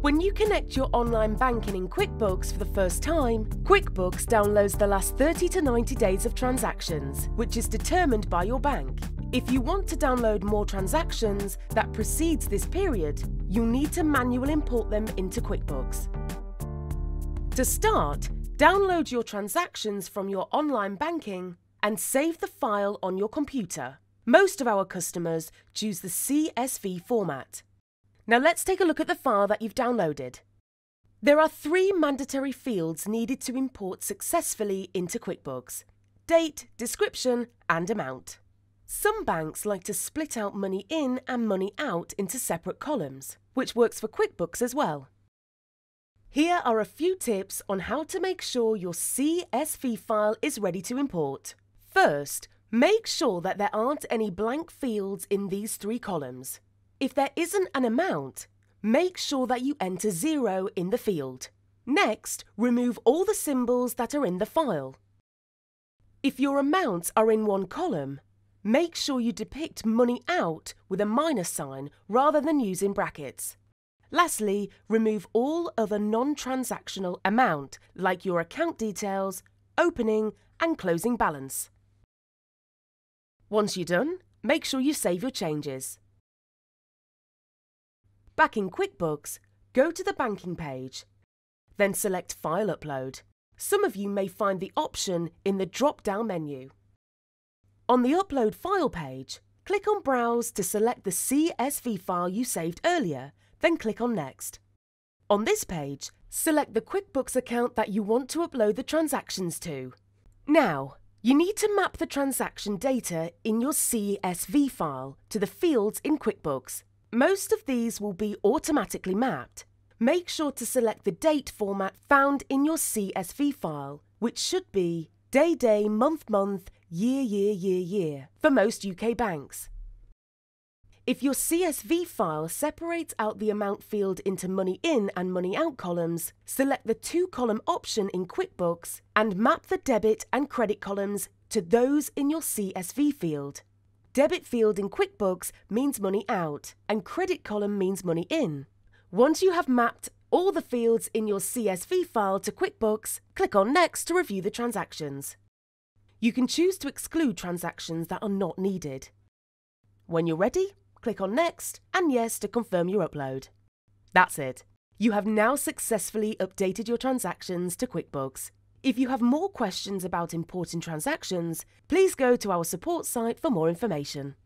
When you connect your online banking in QuickBooks for the first time, QuickBooks downloads the last 30 to 90 days of transactions, which is determined by your bank. If you want to download more transactions that precedes this period, you'll need to manually import them into QuickBooks. To start, download your transactions from your online banking and save the file on your computer. Most of our customers choose the CSV format. Now let's take a look at the file that you've downloaded. There are three mandatory fields needed to import successfully into QuickBooks. Date, description and amount. Some banks like to split out money in and money out into separate columns, which works for QuickBooks as well. Here are a few tips on how to make sure your CSV file is ready to import. First, make sure that there aren't any blank fields in these three columns. If there isn't an amount, make sure that you enter zero in the field. Next, remove all the symbols that are in the file. If your amounts are in one column, make sure you depict money out with a minus sign rather than using brackets. Lastly, remove all other non-transactional amount like your account details, opening and closing balance. Once you're done, make sure you save your changes. Back in QuickBooks, go to the banking page, then select File Upload. Some of you may find the option in the drop-down menu. On the Upload File page, click on Browse to select the CSV file you saved earlier, then click on Next. On this page, select the QuickBooks account that you want to upload the transactions to. Now, you need to map the transaction data in your CSV file to the fields in QuickBooks most of these will be automatically mapped. Make sure to select the date format found in your CSV file, which should be day day, month month, year year year year for most UK banks. If your CSV file separates out the amount field into money in and money out columns, select the two column option in QuickBooks and map the debit and credit columns to those in your CSV field. Debit field in QuickBooks means money out, and credit column means money in. Once you have mapped all the fields in your CSV file to QuickBooks, click on Next to review the transactions. You can choose to exclude transactions that are not needed. When you're ready, click on Next and Yes to confirm your upload. That's it. You have now successfully updated your transactions to QuickBooks. If you have more questions about importing transactions, please go to our support site for more information.